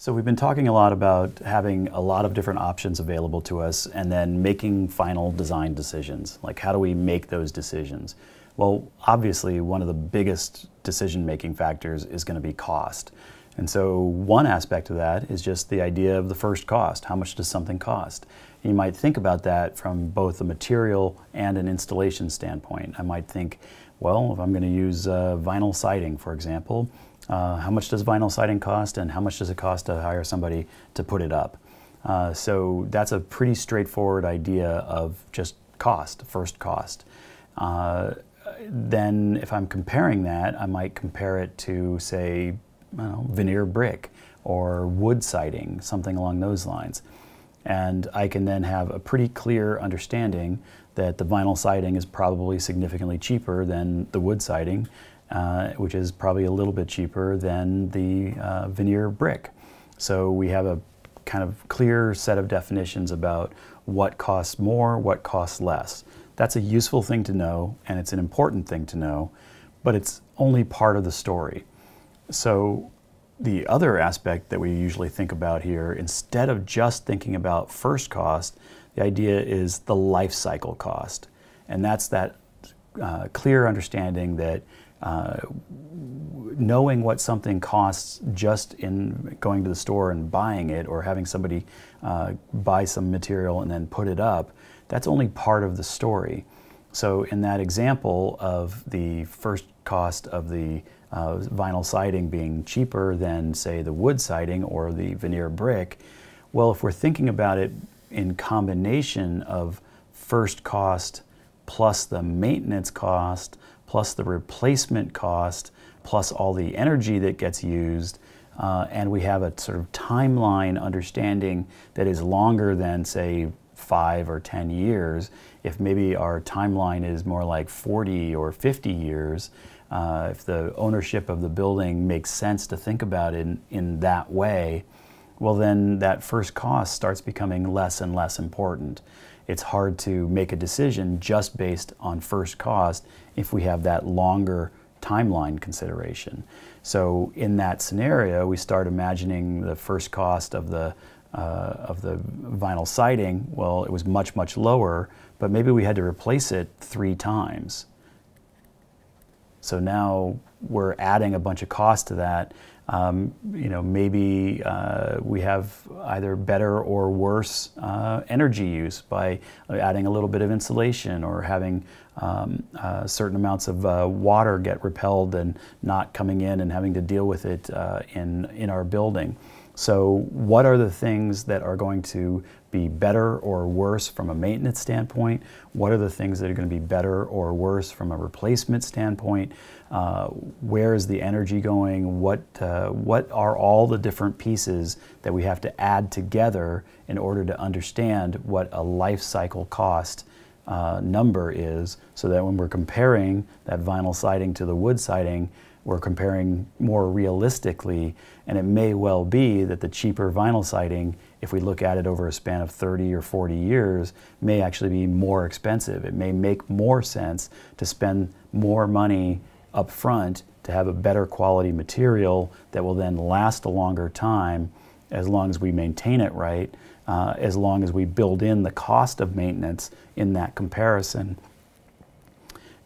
So we've been talking a lot about having a lot of different options available to us and then making final design decisions. Like how do we make those decisions? Well, obviously one of the biggest decision-making factors is going to be cost. And so one aspect of that is just the idea of the first cost. How much does something cost? You might think about that from both a material and an installation standpoint. I might think, well, if I'm going to use uh, vinyl siding, for example, uh, how much does vinyl siding cost and how much does it cost to hire somebody to put it up? Uh, so that's a pretty straightforward idea of just cost, first cost. Uh, then if I'm comparing that, I might compare it to, say, know, veneer brick or wood siding, something along those lines. And I can then have a pretty clear understanding that the vinyl siding is probably significantly cheaper than the wood siding uh, which is probably a little bit cheaper than the uh, veneer brick. So we have a kind of clear set of definitions about what costs more, what costs less. That's a useful thing to know, and it's an important thing to know, but it's only part of the story. So the other aspect that we usually think about here, instead of just thinking about first cost, the idea is the life cycle cost. And that's that uh, clear understanding that uh, knowing what something costs just in going to the store and buying it or having somebody uh, buy some material and then put it up, that's only part of the story. So in that example of the first cost of the uh, vinyl siding being cheaper than say the wood siding or the veneer brick, well if we're thinking about it in combination of first cost plus the maintenance cost plus the replacement cost, plus all the energy that gets used. Uh, and we have a sort of timeline understanding that is longer than, say, five or 10 years. If maybe our timeline is more like 40 or 50 years, uh, if the ownership of the building makes sense to think about it in, in that way, well, then that first cost starts becoming less and less important it's hard to make a decision just based on first cost if we have that longer timeline consideration. So in that scenario, we start imagining the first cost of the uh, of the vinyl siding. Well, it was much much lower, but maybe we had to replace it three times. So now we're adding a bunch of cost to that, um, you know, maybe uh, we have either better or worse uh, energy use by adding a little bit of insulation or having um, uh, certain amounts of uh, water get repelled and not coming in and having to deal with it uh, in, in our building. So what are the things that are going to be better or worse from a maintenance standpoint? What are the things that are going to be better or worse from a replacement standpoint? Uh, where is the energy going? What, uh, what are all the different pieces that we have to add together in order to understand what a life cycle cost uh, number is so that when we're comparing that vinyl siding to the wood siding, we're comparing more realistically, and it may well be that the cheaper vinyl siding, if we look at it over a span of 30 or 40 years, may actually be more expensive. It may make more sense to spend more money up front to have a better quality material that will then last a longer time as long as we maintain it right, uh, as long as we build in the cost of maintenance in that comparison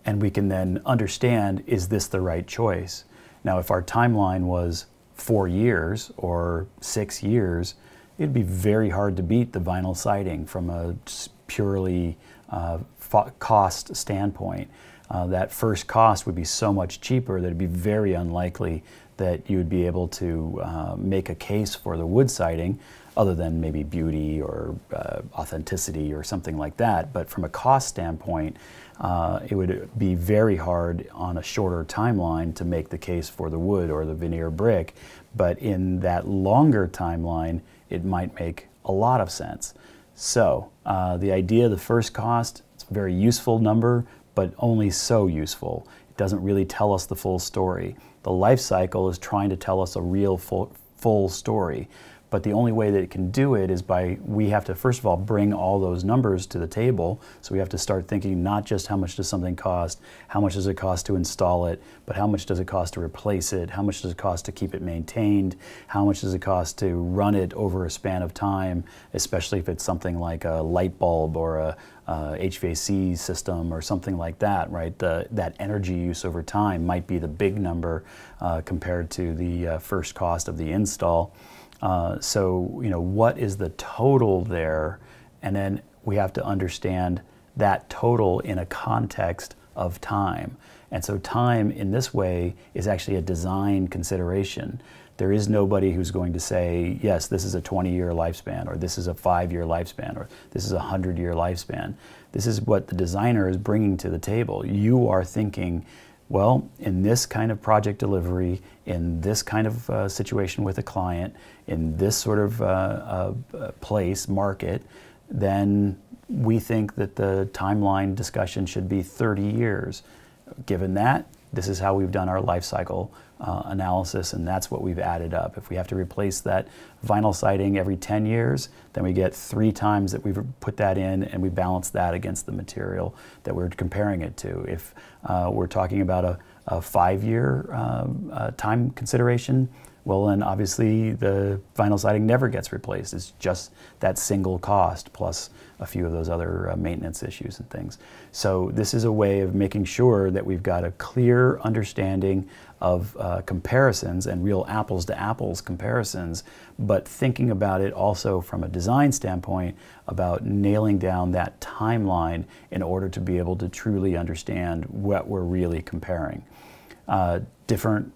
and we can then understand is this the right choice? Now, if our timeline was four years or six years, it'd be very hard to beat the vinyl siding from a purely uh, cost standpoint. Uh, that first cost would be so much cheaper that it'd be very unlikely that you would be able to uh, make a case for the wood siding other than maybe beauty or uh, authenticity or something like that. But from a cost standpoint, uh, it would be very hard on a shorter timeline to make the case for the wood or the veneer brick. But in that longer timeline, it might make a lot of sense. So uh, the idea the first cost, it's a very useful number, but only so useful. It doesn't really tell us the full story. The life cycle is trying to tell us a real full, full story. But the only way that it can do it is by we have to first of all bring all those numbers to the table. So we have to start thinking not just how much does something cost, how much does it cost to install it, but how much does it cost to replace it, how much does it cost to keep it maintained, how much does it cost to run it over a span of time, especially if it's something like a light bulb or a uh, HVAC system or something like that, right? The, that energy use over time might be the big number uh, compared to the uh, first cost of the install. Uh, so, you know, what is the total there? And then we have to understand that total in a context of time. And so, time in this way is actually a design consideration. There is nobody who's going to say, yes, this is a 20 year lifespan, or this is a five year lifespan, or this is a 100 year lifespan. This is what the designer is bringing to the table. You are thinking, well, in this kind of project delivery, in this kind of uh, situation with a client, in this sort of uh, uh, place, market, then we think that the timeline discussion should be 30 years. Given that, this is how we've done our life cycle uh, analysis, and that's what we've added up. If we have to replace that vinyl siding every 10 years, then we get three times that we've put that in, and we balance that against the material that we're comparing it to. If uh, we're talking about a, a five-year um, uh, time consideration, well, then obviously the vinyl siding never gets replaced. It's just that single cost plus a few of those other uh, maintenance issues and things. So this is a way of making sure that we've got a clear understanding of uh, comparisons and real apples to apples comparisons, but thinking about it also from a design standpoint about nailing down that timeline in order to be able to truly understand what we're really comparing. Uh, different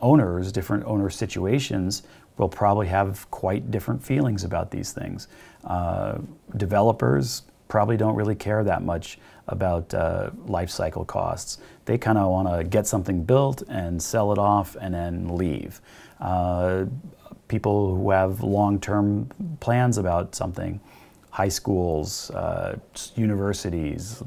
owners, different owner situations, will probably have quite different feelings about these things. Uh, developers probably don't really care that much about uh, life cycle costs. They kind of want to get something built and sell it off and then leave. Uh, people who have long-term plans about something, high schools, uh, universities,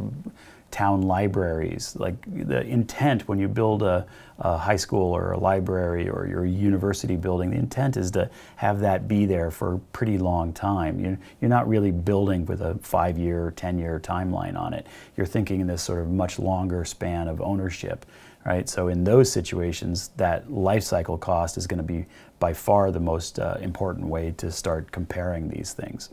town libraries. Like the intent when you build a, a, high school or a library or your university building, the intent is to have that be there for a pretty long time. You're, you're not really building with a five year, 10 year timeline on it. You're thinking in this sort of much longer span of ownership. Right? So in those situations, that life cycle cost is going to be by far the most uh, important way to start comparing these things.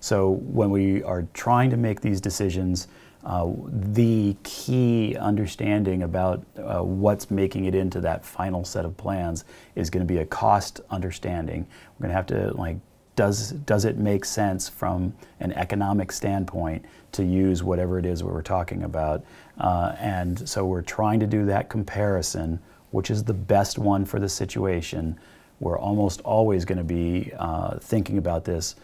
So when we are trying to make these decisions, uh, the key understanding about uh, what's making it into that final set of plans is going to be a cost understanding. We're going to have to like does does it make sense from an economic standpoint to use whatever it is we're talking about, uh, and so we're trying to do that comparison, which is the best one for the situation. We're almost always going to be uh, thinking about this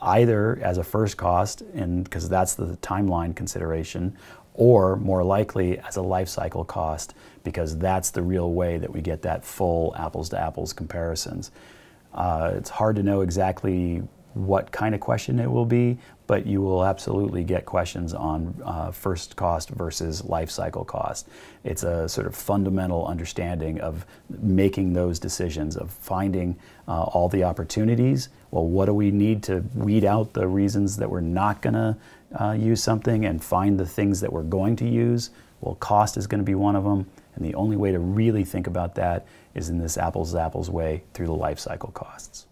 either as a first cost, and because that's the timeline consideration, or more likely as a life cycle cost, because that's the real way that we get that full apples to apples comparisons. Uh, it's hard to know exactly what kind of question it will be, but you will absolutely get questions on uh, first cost versus life cycle cost. It's a sort of fundamental understanding of making those decisions, of finding uh, all the opportunities. Well, what do we need to weed out the reasons that we're not going to uh, use something and find the things that we're going to use? Well, cost is going to be one of them. And the only way to really think about that is in this apples to apples way through the life cycle costs.